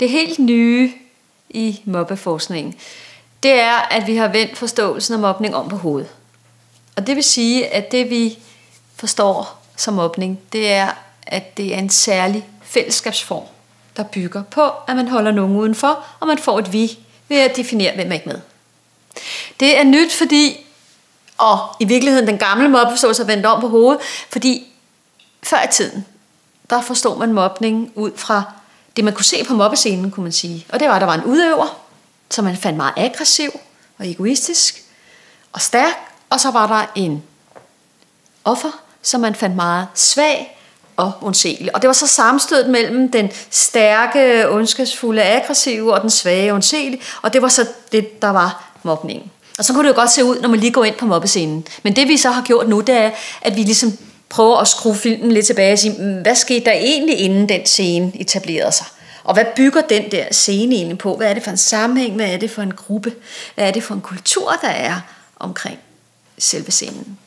Det helt nye i mobbeforskningen, det er, at vi har vendt forståelsen af mobning om på hovedet. Og det vil sige, at det vi forstår som mobning, det er, at det er en særlig fællesskabsform, der bygger på, at man holder nogen udenfor, og man får et vi ved at definere, hvem er ikke med. Det er nyt, fordi, og i virkeligheden den gamle mobbeforståelse er vendt om på hovedet, fordi før i tiden, der forstod man mobning ud fra det, man kunne se på mobbescenen, kunne man sige. Og det var, at der var en udøver, som man fandt meget aggressiv og egoistisk og stærk, og så var der en offer, som man fandt meget svag og undselig. Og det var så sammenstødet mellem den stærke, ondskabsfulde, aggressive og den svage, undselig, og det var så det, der var mobningen. Og så kunne det jo godt se ud, når man lige går ind på mobbescenen. Men det vi så har gjort nu, det er, at vi ligesom prøver at skrue filmen lidt tilbage og sige, mm, hvad skete der egentlig, inden den scene etablerede sig? Og hvad bygger den der scene egentlig på? Hvad er det for en sammenhæng? Hvad er det for en gruppe? Hvad er det for en kultur, der er omkring selve scenen?